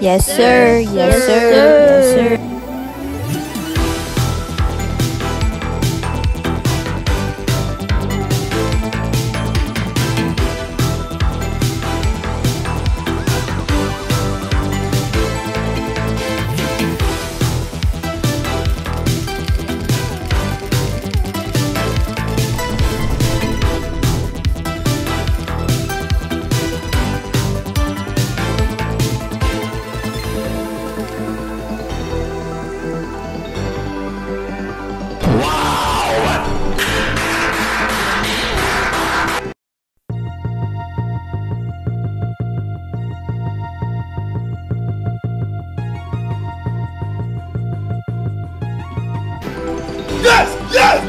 Yes, sir. Yes, sir. Yes, sir. Yes! Yes!